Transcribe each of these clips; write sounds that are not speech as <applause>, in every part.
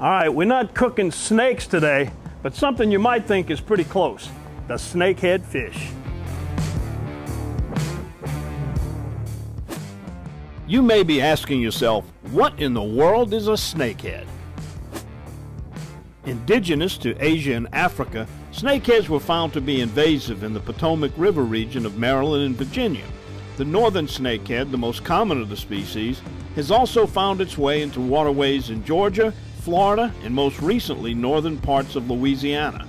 All right, we're not cooking snakes today, but something you might think is pretty close the snakehead fish. You may be asking yourself, what in the world is a snakehead? Indigenous to Asia and Africa, snakeheads were found to be invasive in the Potomac River region of Maryland and Virginia. The northern snakehead, the most common of the species, has also found its way into waterways in Georgia, Florida, and most recently northern parts of Louisiana.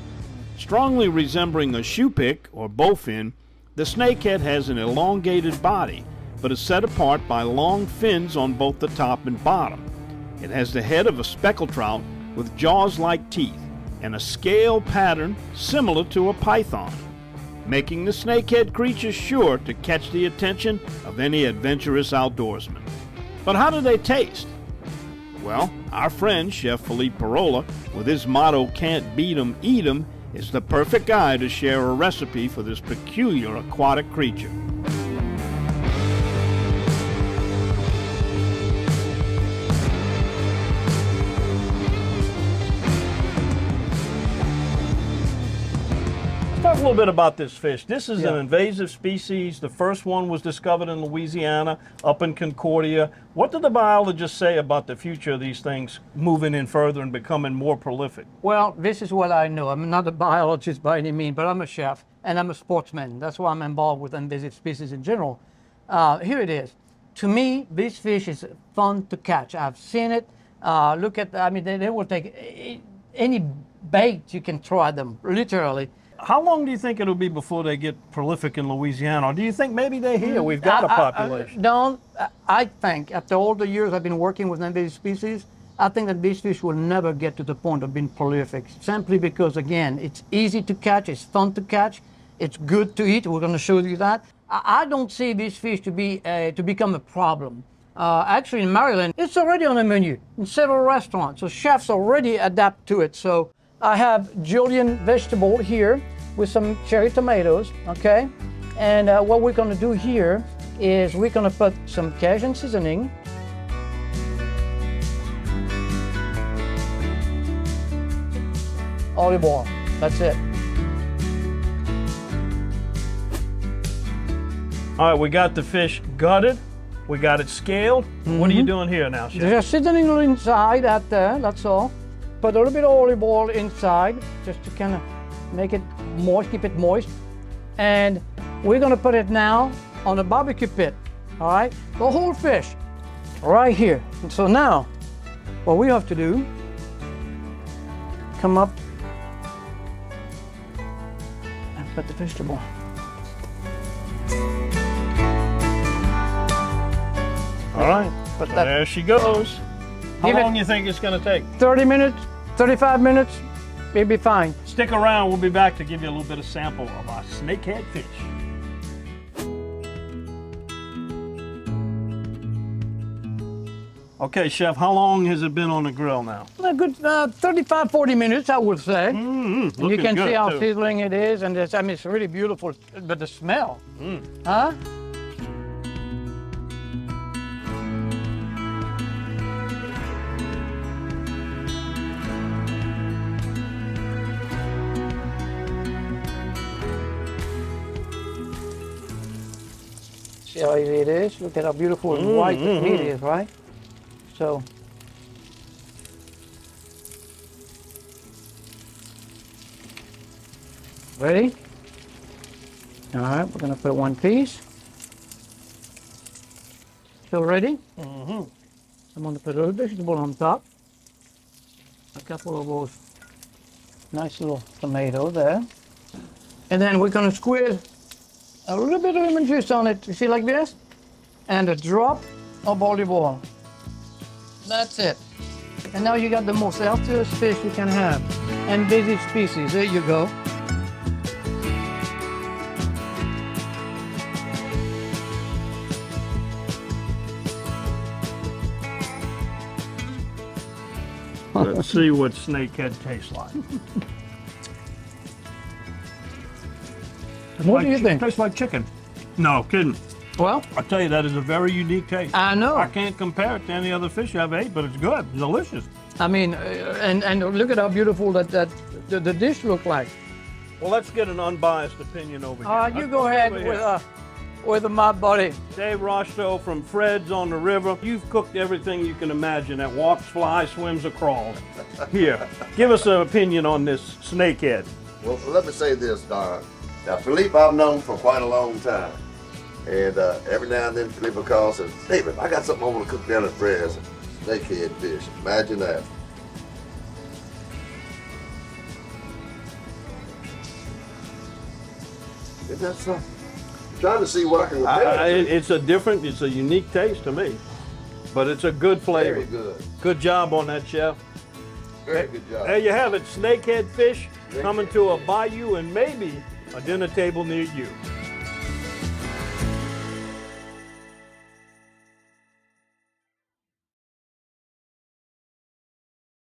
Strongly resembling a choupique or bowfin, the snakehead has an elongated body, but is set apart by long fins on both the top and bottom. It has the head of a speckled trout with jaws like teeth and a scale pattern similar to a python, making the snakehead creature sure to catch the attention of any adventurous outdoorsman. But how do they taste? Well, our friend Chef Philippe Parola, with his motto, Can't Beat 'em, Eat 'em, is the perfect guy to share a recipe for this peculiar aquatic creature. Talk a little bit about this fish. This is an invasive species. The first one was discovered in Louisiana, up in Concordia. What did the biologists say about the future of these things moving in further and becoming more prolific? Well, this is what I know. I'm not a biologist by any means, but I'm a chef and I'm a sportsman. That's why I'm involved with invasive species in general. Uh, here it is. To me, this fish is fun to catch. I've seen it. Uh, look at, I mean, they, they will take any bait you can throw at them, literally. How long do you think it'll be before they get prolific in Louisiana? Or do you think maybe they're here? We've got a I- I- I- population. don't, I- think after all the years I've been working with invasive species, I think that these fish will never get to the point of being prolific, simply because, again, it's easy to catch, it's fun to catch, it's good to eat. We're going to show you that. I, I don't see these fish to be uh, to become a problem. Uh, actually, in Maryland, it's already on the menu in several restaurants, so chefs already adapt to it. So I have julienne vegetable here with some cherry tomatoes, okay? And uh, what we're gonna do here is we're gonna put some Cajun seasoning. Olive oil, that's it. All right, we got the fish gutted. We got it scaled. What are you doing here now, Chef? Just seasoning inside that there, that's all. Put a little bit of olive oil inside just to kind of make it moist, keep it moist. And we're gonna put it now on the barbecue pit, all right? The whole fish, right here. And so now, what we have to do, come up and put the vegetable. All right, Put that there she goes. How Give long do you think it's going to take? 30 minutes, 35 minutes, it'll be fine. Stick around. We'll be back to give you a little bit of sample of our snakehead fish. Okay, Chef, how long has it been on the grill now? A good uh, 35, 40 minutes, I would say. Mm, And you can see how too. sizzling it is, and it's, I mean, it's really beautiful. But the smell, Mm. huh? How easy it is? Look at how beautiful and white the meat mm-hmm. is, right? So, ready? All right, we're gonna put one piece. Feel ready? Mm-hmm. I'm gonna put a little vegetable on top. A couple of those nice little tomatoes there. And then we're gonna squeeze a little bit of lemon juice on it. You see like this? And a drop of olive oil. That's it. And now you got the most healthiest fish you can have. and Invasive species, there you go. Let's see what snakehead tastes like. <laughs> What do you chi- think? Tastes like chicken. No, kidding. Well, I tell you, that is a very unique taste. I know. I can't compare it to any other fish I've ate, but it's good, delicious. I mean, uh, and and look at how beautiful that that the, the dish look like. Well, let's get an unbiased opinion over here. Uh, you Let's go ahead with here. uh, with my buddy. Dave Rosto from Fred's on the river. You've cooked everything you can imagine that walks, flies, swims, or crawls. Here, give us an opinion on this snakehead. Well, let me say this, Don. Now, Philippe, I've known for quite a long time. And uh, every now and then, Philippe will call and says, David, I got something I want to cook down at Fred's. Snakehead fish. Imagine that. Isn't that something? I'm trying to see what I can I, I, it's a different, it's a unique taste to me, but it's a good flavor. Very good. Good job on that, chef. Very good job. There you have it, snakehead fish coming to a bayou and maybe a dinner table near you.